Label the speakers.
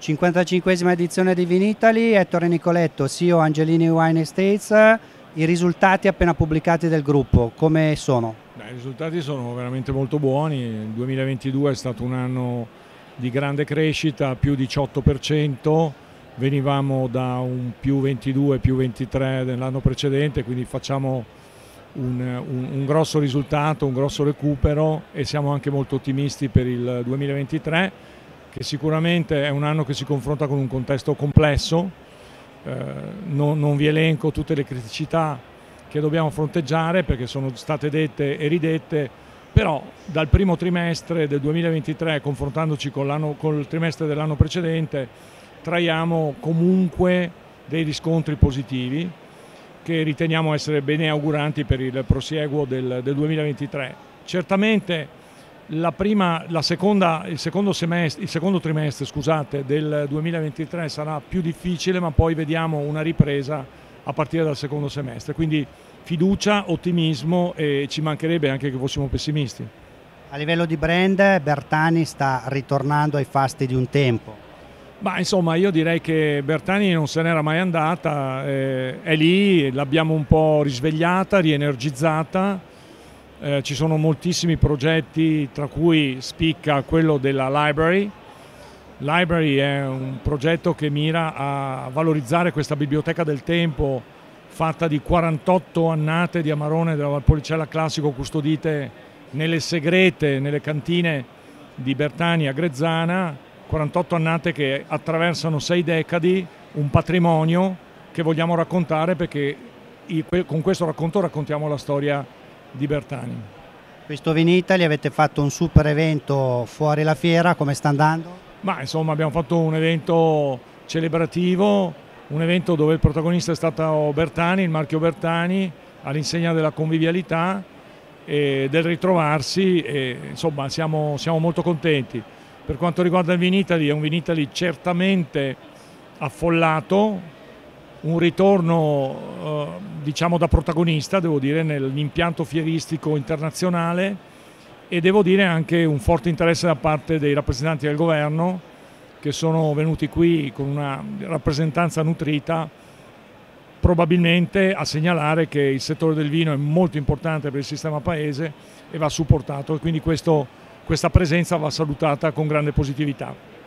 Speaker 1: 55esima edizione di Vinitali, Ettore Nicoletto, CEO Angelini Wine Estates, i risultati appena pubblicati del gruppo, come sono?
Speaker 2: Beh, I risultati sono veramente molto buoni, il 2022 è stato un anno di grande crescita, più 18%, venivamo da un più 22, più 23 dell'anno precedente, quindi facciamo un, un, un, grosso risultato, un grosso recupero e siamo anche molto ottimisti per il 2023 che sicuramente è un anno che si confronta con un contesto complesso, eh, non, non vi elenco tutte le criticità che dobbiamo fronteggiare perché sono state dette e ridette, però dal primo trimestre del 2023, confrontandoci con, con il trimestre dell'anno precedente, traiamo comunque dei riscontri positivi che riteniamo essere bene auguranti per il prosieguo del, del 2023. Certamente la prima, la seconda, il, secondo semestre, il secondo trimestre scusate, del 2023 sarà più difficile, ma poi vediamo una ripresa a partire dal secondo semestre. Quindi fiducia, ottimismo e ci mancherebbe anche che fossimo pessimisti.
Speaker 1: A livello di brand, Bertani sta ritornando ai fasti di un tempo.
Speaker 2: Ma insomma, io direi che Bertani non se n'era mai andata, eh, è lì, l'abbiamo un po' risvegliata, rienergizzata eh, ci sono moltissimi progetti tra cui spicca quello della Library. Library è un progetto che mira a valorizzare questa biblioteca del tempo fatta di 48 annate di Amarone della Valpolicella Classico custodite nelle segrete, nelle cantine di Bertani a Grezzana, 48 annate che attraversano sei decadi, un patrimonio che vogliamo raccontare perché con questo racconto raccontiamo la storia di Bertani.
Speaker 1: Questo Vinitali avete fatto un super evento fuori la fiera, come sta andando?
Speaker 2: Ma insomma abbiamo fatto un evento celebrativo, un evento dove il protagonista è stato Bertani, il marchio Bertani, all'insegna della convivialità e del ritrovarsi e insomma siamo, siamo molto contenti. Per quanto riguarda il Vinitali è un Vinitali certamente affollato, un ritorno eh, diciamo da protagonista, devo dire, nell'impianto fieristico internazionale e devo dire anche un forte interesse da parte dei rappresentanti del governo che sono venuti qui con una rappresentanza nutrita probabilmente a segnalare che il settore del vino è molto importante per il sistema paese e va supportato e quindi questo, questa presenza va salutata con grande positività.